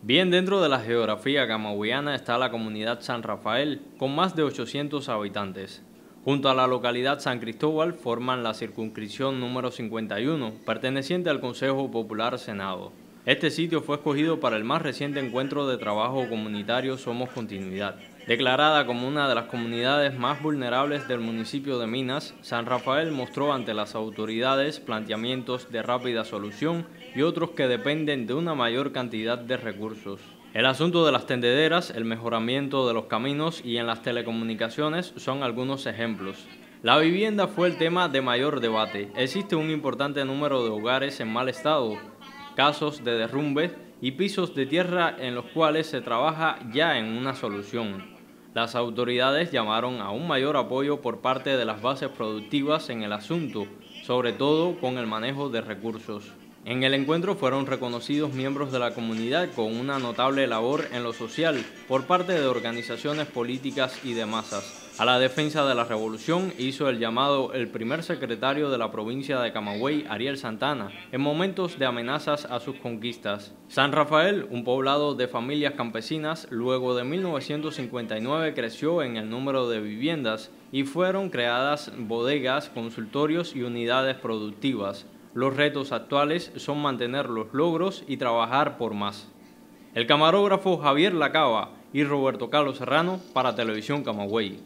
Bien dentro de la geografía camagüeyana está la comunidad San Rafael, con más de 800 habitantes. Junto a la localidad San Cristóbal forman la circunscripción número 51, perteneciente al Consejo Popular Senado. Este sitio fue escogido para el más reciente encuentro de trabajo comunitario Somos Continuidad. Declarada como una de las comunidades más vulnerables del municipio de Minas, San Rafael mostró ante las autoridades planteamientos de rápida solución y otros que dependen de una mayor cantidad de recursos. El asunto de las tendederas, el mejoramiento de los caminos y en las telecomunicaciones son algunos ejemplos. La vivienda fue el tema de mayor debate. Existe un importante número de hogares en mal estado, casos de derrumbe y pisos de tierra en los cuales se trabaja ya en una solución. Las autoridades llamaron a un mayor apoyo por parte de las bases productivas en el asunto, sobre todo con el manejo de recursos. En el encuentro fueron reconocidos miembros de la comunidad con una notable labor en lo social por parte de organizaciones políticas y de masas. A la defensa de la revolución hizo el llamado el primer secretario de la provincia de Camagüey, Ariel Santana, en momentos de amenazas a sus conquistas. San Rafael, un poblado de familias campesinas, luego de 1959 creció en el número de viviendas y fueron creadas bodegas, consultorios y unidades productivas. Los retos actuales son mantener los logros y trabajar por más. El camarógrafo Javier Lacaba y Roberto Carlos Serrano para Televisión Camagüey.